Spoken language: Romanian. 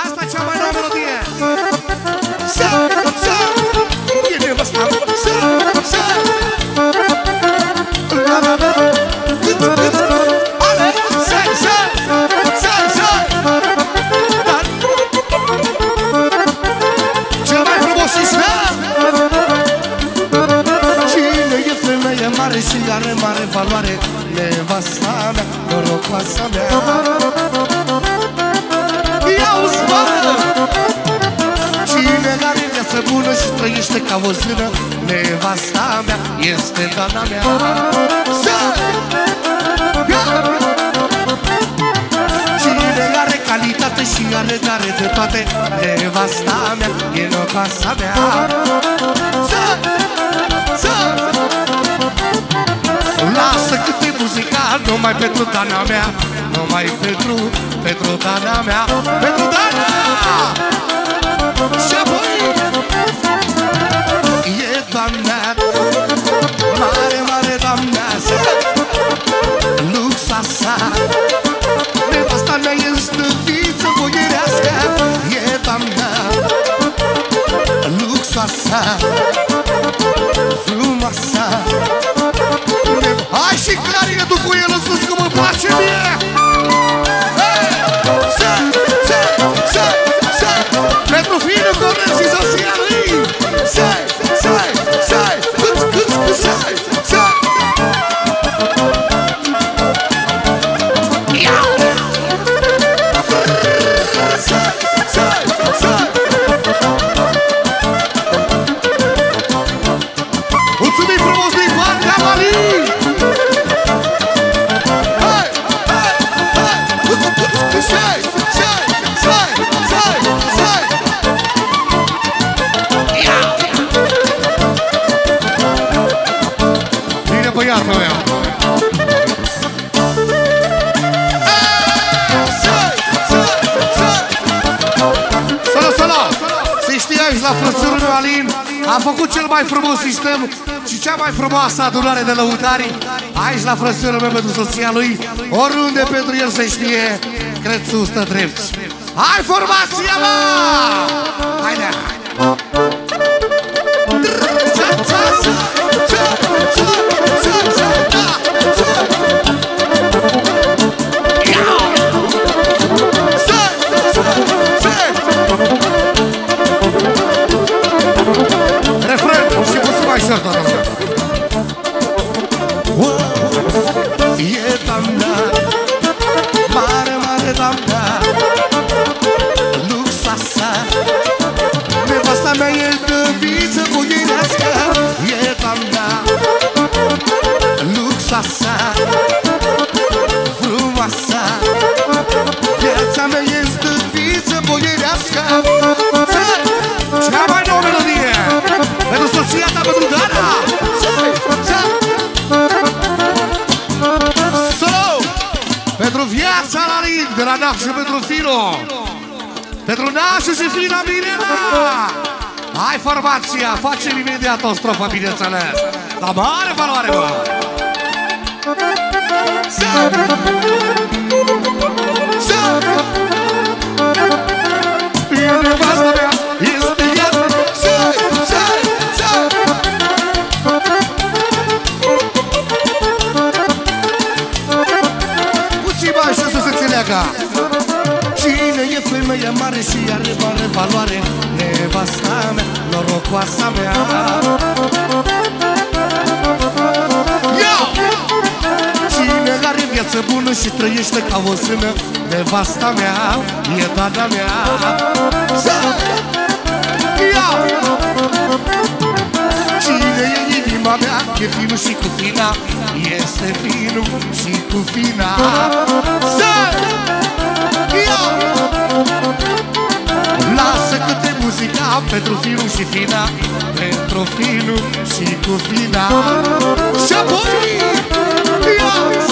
Asta cea mai nouă melodie. Să, să. E nevasta? Să, să. La, la, la Cât, cât? Ale, să, să. Să, să. Dar Cel mai frumos islam Cine e femeie mare și are mare valoare? Nevasta mea, norocoasa mea trăiește ca o zână Nevasta mea este dana mea Să! Ia! Cine are calitate și are dare de toate Nevasta mea e norocoasa mea Să! Să! Lasă cât e muzica Numai pentru Dana mea Numai pentru, pentru Dana mea Pentru Dana Nevasta mea e stăviță boierească E Doamna Luxa sa Frumoasa Bine, băiatul meu! Sai, sai, sai! Salut, salut! Să știi aici la frățărul meu Alin A făcut cel mai frumos sistem Și cea mai frumoasă adunare de lăutari Aici la frățărul meu pentru soția lui Oriunde pentru el să știe Crețul stă drept Hai formația mă! Haide! Refren Pentru viața la Lin De la Naș și pentru Filo Pentru Nașu și Fina Mirela Hai formația Facem imediat o strofă, bineînțeles La mare valoare, bă Să! Să! E nevasta mea, Cine e femeie mare și are mare valoare Nevasta mea, norocoasa mea Ia! Cine are viață bună și trăiește ca o sână Nevasta mea, e dada mea Să! Ia! Cine e inima mea, e finul și cu fina Este finul și cu fina Să! Ia! Lasă câte muzica pentru finul și fina Pentru finul și cu fina Și apoi Ia!